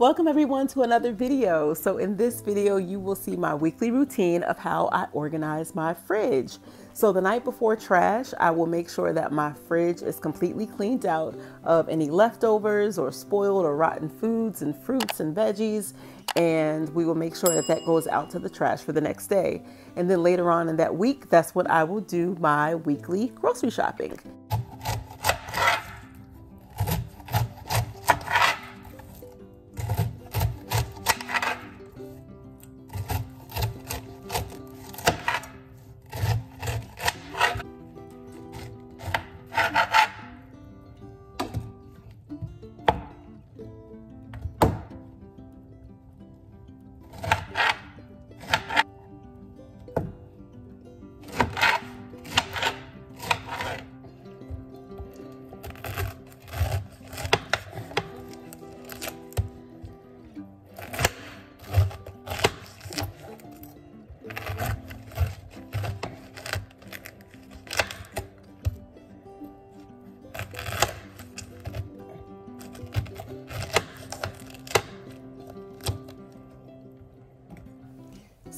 Welcome everyone to another video. So in this video, you will see my weekly routine of how I organize my fridge. So the night before trash, I will make sure that my fridge is completely cleaned out of any leftovers or spoiled or rotten foods and fruits and veggies. And we will make sure that that goes out to the trash for the next day. And then later on in that week, that's when I will do my weekly grocery shopping.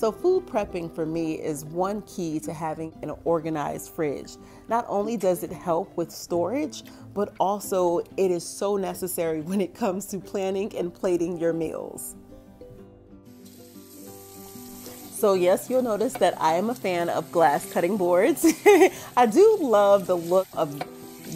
So, food prepping for me is one key to having an organized fridge. Not only does it help with storage, but also it is so necessary when it comes to planning and plating your meals. So, yes, you'll notice that I am a fan of glass cutting boards. I do love the look of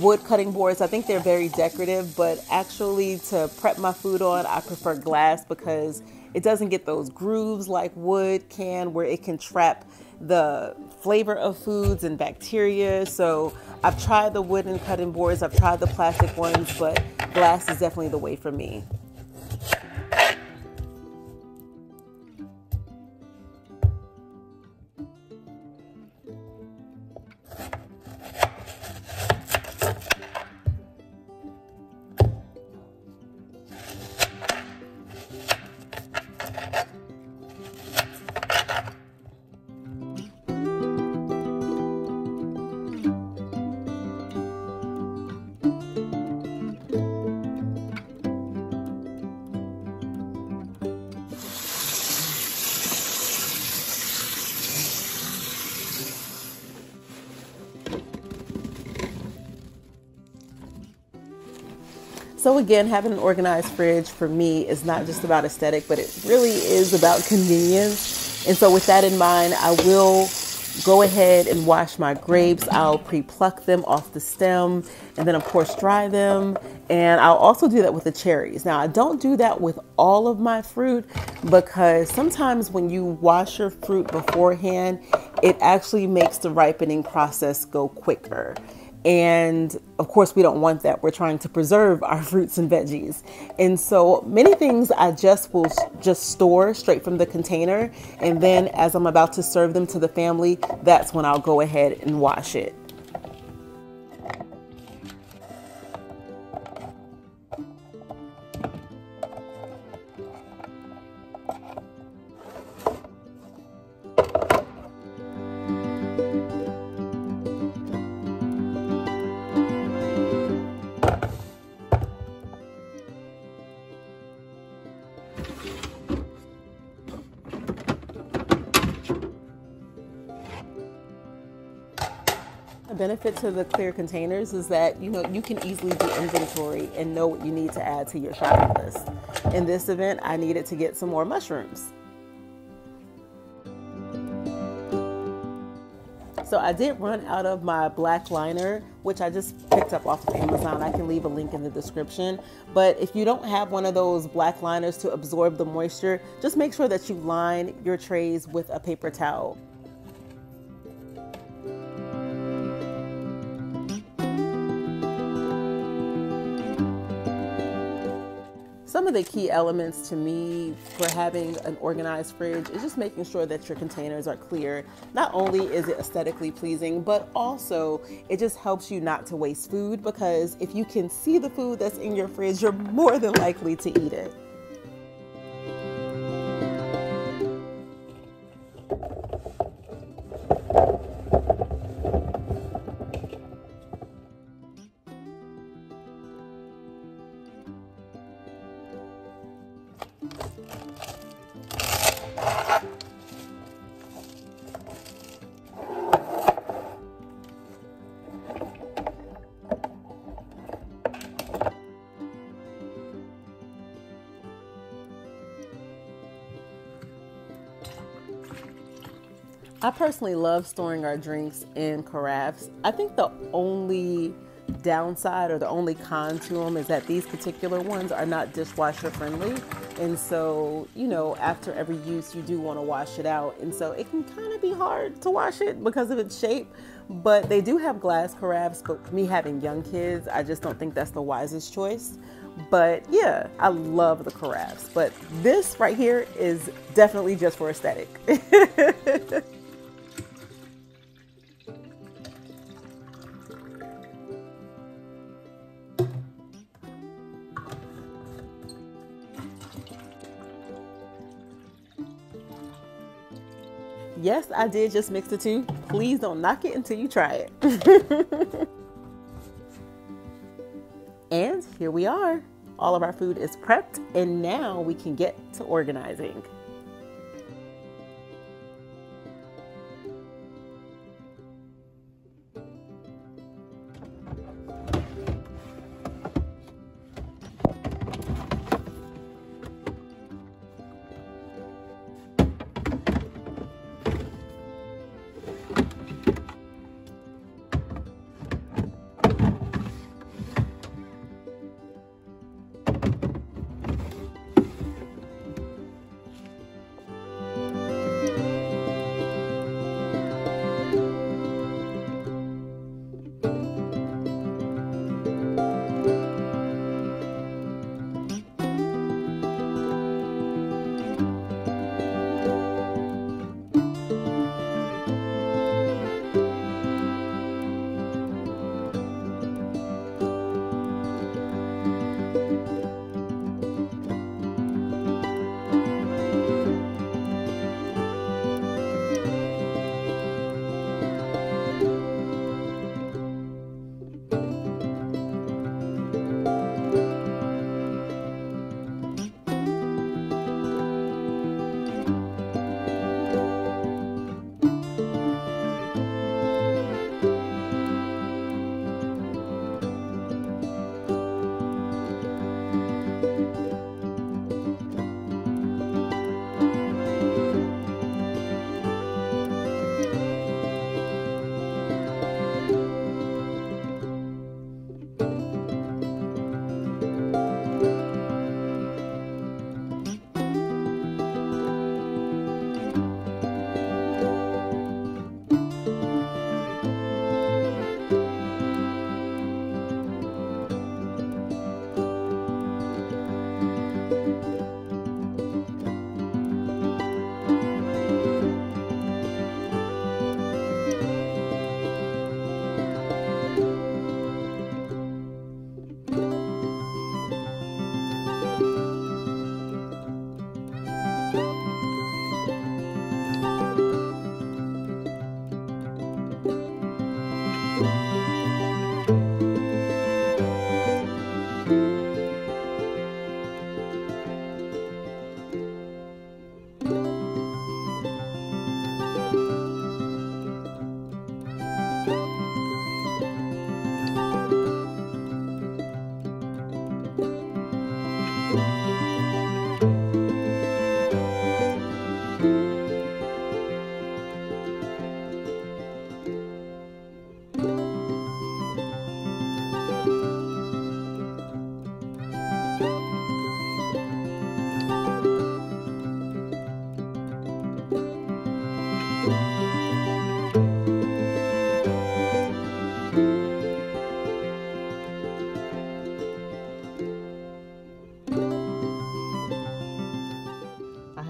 wood cutting boards. I think they're very decorative, but actually, to prep my food on, I prefer glass because it doesn't get those grooves like wood can where it can trap the flavor of foods and bacteria. So I've tried the wooden cutting boards, I've tried the plastic ones, but glass is definitely the way for me. So again, having an organized fridge for me is not just about aesthetic, but it really is about convenience. And so with that in mind, I will go ahead and wash my grapes. I'll pre-pluck them off the stem and then of course dry them. And I'll also do that with the cherries. Now I don't do that with all of my fruit because sometimes when you wash your fruit beforehand, it actually makes the ripening process go quicker. And of course, we don't want that. We're trying to preserve our fruits and veggies. And so many things I just will just store straight from the container. And then as I'm about to serve them to the family, that's when I'll go ahead and wash it. Benefit to the clear containers is that you know you can easily do inventory and know what you need to add to your shopping list. In this event, I needed to get some more mushrooms. So I did run out of my black liner, which I just picked up off of Amazon. I can leave a link in the description. But if you don't have one of those black liners to absorb the moisture, just make sure that you line your trays with a paper towel. Some of the key elements to me for having an organized fridge is just making sure that your containers are clear. Not only is it aesthetically pleasing, but also it just helps you not to waste food because if you can see the food that's in your fridge, you're more than likely to eat it. I personally love storing our drinks in carafes. I think the only downside or the only con to them is that these particular ones are not dishwasher friendly. And so, you know, after every use, you do want to wash it out. And so it can kind of be hard to wash it because of its shape. But they do have glass carafes. But me having young kids, I just don't think that's the wisest choice. But yeah, I love the carafes. But this right here is definitely just for aesthetic. Yes, I did just mix the two. Please don't knock it until you try it. and here we are. All of our food is prepped, and now we can get to organizing.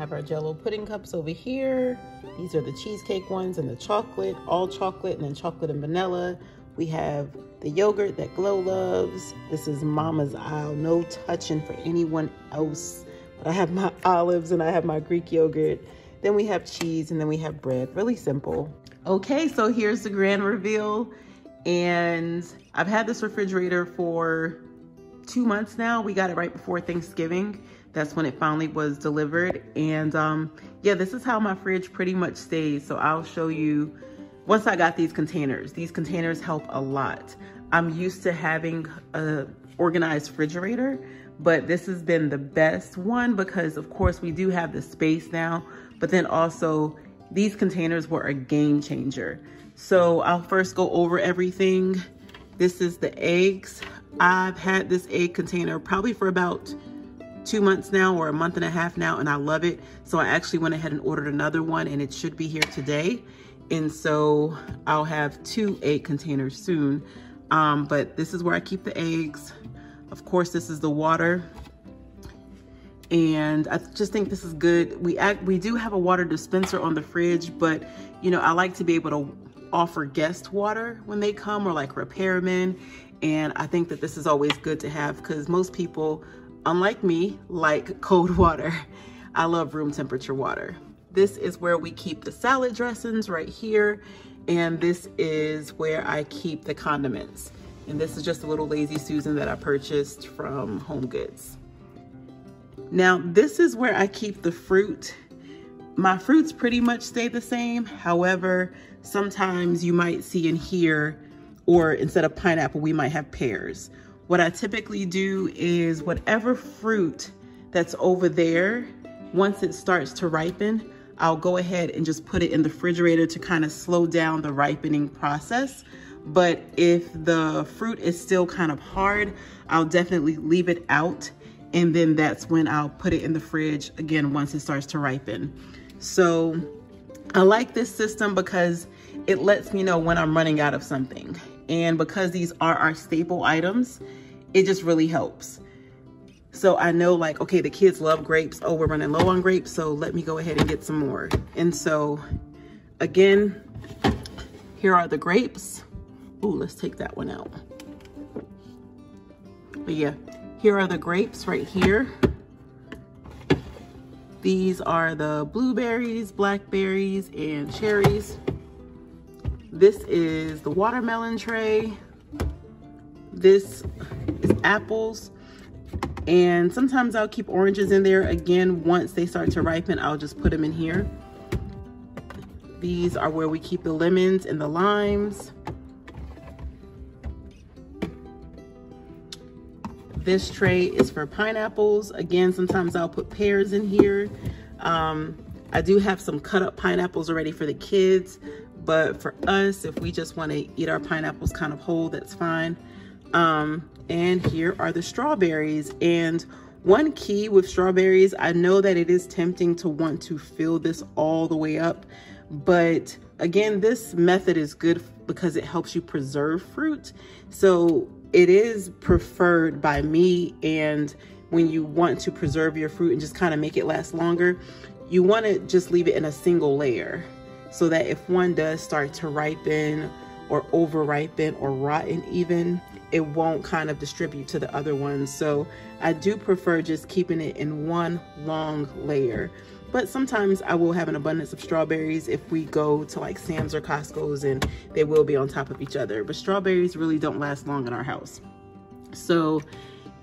Jello pudding cups over here. These are the cheesecake ones and the chocolate, all chocolate and then chocolate and vanilla. We have the yogurt that Glow loves. This is Mama's Aisle, no touching for anyone else. But I have my olives and I have my Greek yogurt. Then we have cheese and then we have bread, really simple. Okay, so here's the grand reveal. And I've had this refrigerator for two months now. We got it right before Thanksgiving. That's when it finally was delivered. And um, yeah, this is how my fridge pretty much stays. So I'll show you once I got these containers. These containers help a lot. I'm used to having a organized refrigerator, but this has been the best one because of course we do have the space now, but then also these containers were a game changer. So I'll first go over everything. This is the eggs. I've had this egg container probably for about two months now or a month and a half now and I love it. So I actually went ahead and ordered another one and it should be here today. And so I'll have two egg containers soon. Um, but this is where I keep the eggs. Of course, this is the water. And I just think this is good. We act, we do have a water dispenser on the fridge, but you know, I like to be able to offer guest water when they come or like repairmen. And I think that this is always good to have because most people, unlike me, like cold water. I love room temperature water. This is where we keep the salad dressings right here. And this is where I keep the condiments. And this is just a little Lazy Susan that I purchased from Home Goods. Now, this is where I keep the fruit. My fruits pretty much stay the same. However, sometimes you might see in here, or instead of pineapple, we might have pears. What I typically do is whatever fruit that's over there, once it starts to ripen, I'll go ahead and just put it in the refrigerator to kind of slow down the ripening process. But if the fruit is still kind of hard, I'll definitely leave it out. And then that's when I'll put it in the fridge again once it starts to ripen. So I like this system because it lets me know when I'm running out of something. And because these are our staple items, it just really helps. So I know like, okay, the kids love grapes. Oh, we're running low on grapes. So let me go ahead and get some more. And so again, here are the grapes. Ooh, let's take that one out. But yeah, here are the grapes right here. These are the blueberries, blackberries, and cherries. This is the watermelon tray. This is apples. And sometimes I'll keep oranges in there. Again, once they start to ripen, I'll just put them in here. These are where we keep the lemons and the limes. This tray is for pineapples. Again, sometimes I'll put pears in here. Um, I do have some cut up pineapples already for the kids, but for us, if we just want to eat our pineapples kind of whole, that's fine. Um, and here are the strawberries. And one key with strawberries, I know that it is tempting to want to fill this all the way up, but again, this method is good because it helps you preserve fruit. So it is preferred by me and when you want to preserve your fruit and just kind of make it last longer, you want to just leave it in a single layer so that if one does start to ripen or over ripen or rotten even, it won't kind of distribute to the other ones. So I do prefer just keeping it in one long layer. But sometimes I will have an abundance of strawberries if we go to like Sam's or Costco's and they will be on top of each other. But strawberries really don't last long in our house. So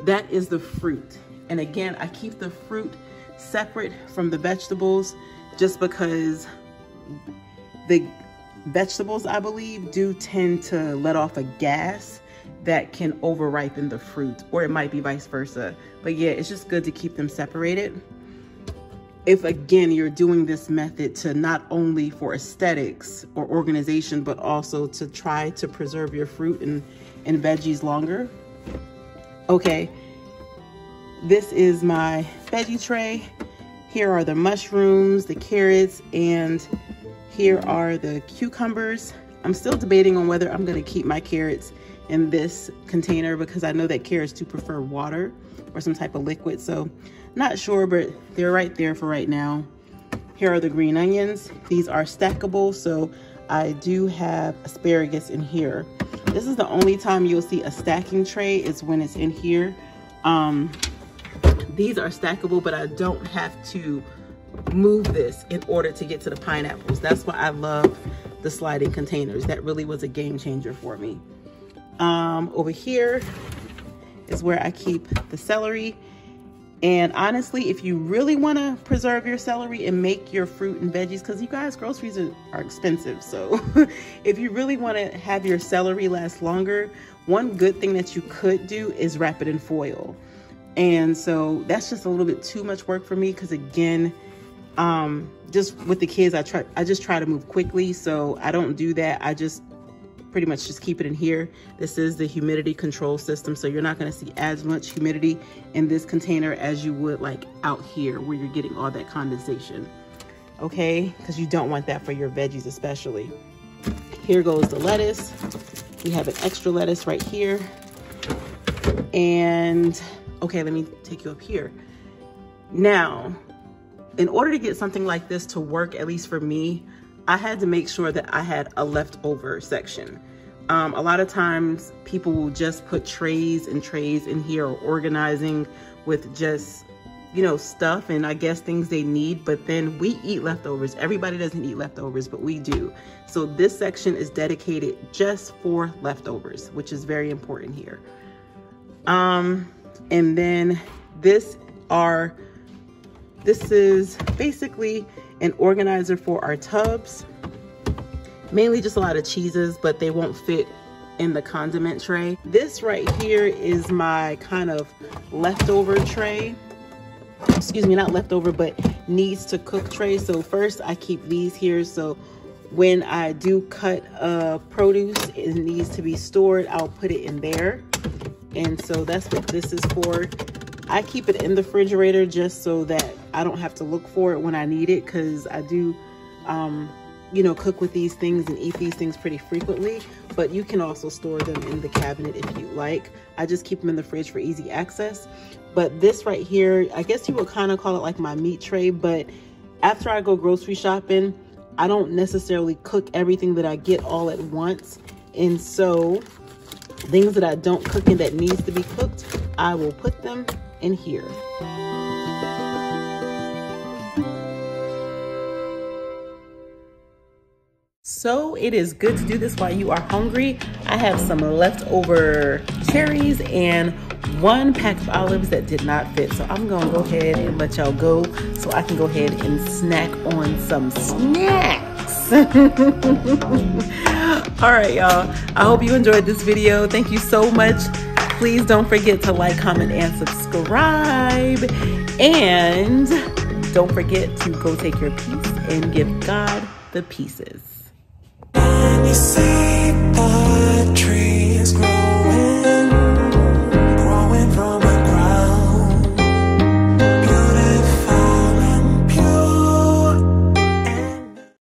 that is the fruit. And again, I keep the fruit separate from the vegetables just because the vegetables, I believe, do tend to let off a gas that can over ripen the fruit or it might be vice versa. But yeah, it's just good to keep them separated. If again you're doing this method to not only for aesthetics or organization but also to try to preserve your fruit and, and veggies longer. Okay this is my veggie tray. Here are the mushrooms the carrots and here are the cucumbers i'm still debating on whether i'm going to keep my carrots in this container because i know that carrots do prefer water or some type of liquid so not sure, but they're right there for right now. Here are the green onions. These are stackable, so I do have asparagus in here. This is the only time you'll see a stacking tray is when it's in here. Um, these are stackable, but I don't have to move this in order to get to the pineapples. That's why I love the sliding containers. That really was a game changer for me. Um, over here is where I keep the celery and honestly, if you really want to preserve your celery and make your fruit and veggies, because you guys, groceries are, are expensive. So if you really want to have your celery last longer, one good thing that you could do is wrap it in foil. And so that's just a little bit too much work for me because again, Um, just with the kids, I try, I just try to move quickly. So I don't do that. I just pretty much just keep it in here. This is the humidity control system. So you're not gonna see as much humidity in this container as you would like out here where you're getting all that condensation. Okay, because you don't want that for your veggies especially. Here goes the lettuce. We have an extra lettuce right here. And okay, let me take you up here. Now, in order to get something like this to work, at least for me, I had to make sure that I had a leftover section. Um, a lot of times people will just put trays and trays in here or organizing with just, you know, stuff and I guess things they need, but then we eat leftovers. Everybody doesn't eat leftovers, but we do. So this section is dedicated just for leftovers, which is very important here. Um, and then this are this is basically an organizer for our tubs. Mainly just a lot of cheeses, but they won't fit in the condiment tray. This right here is my kind of leftover tray. Excuse me, not leftover, but needs to cook tray. So first I keep these here. So when I do cut uh, produce, it needs to be stored. I'll put it in there. And so that's what this is for. I keep it in the refrigerator just so that I don't have to look for it when I need it because I do, um, you know, cook with these things and eat these things pretty frequently. But you can also store them in the cabinet if you like. I just keep them in the fridge for easy access. But this right here, I guess you would kind of call it like my meat tray. But after I go grocery shopping, I don't necessarily cook everything that I get all at once. And so things that I don't cook and that needs to be cooked, I will put them in here. So it is good to do this while you are hungry. I have some leftover cherries and one pack of olives that did not fit. So I'm gonna go ahead and let y'all go so I can go ahead and snack on some snacks. All right, y'all. I hope you enjoyed this video. Thank you so much Please don't forget to like, comment, and subscribe. And don't forget to go take your peace and give God the pieces.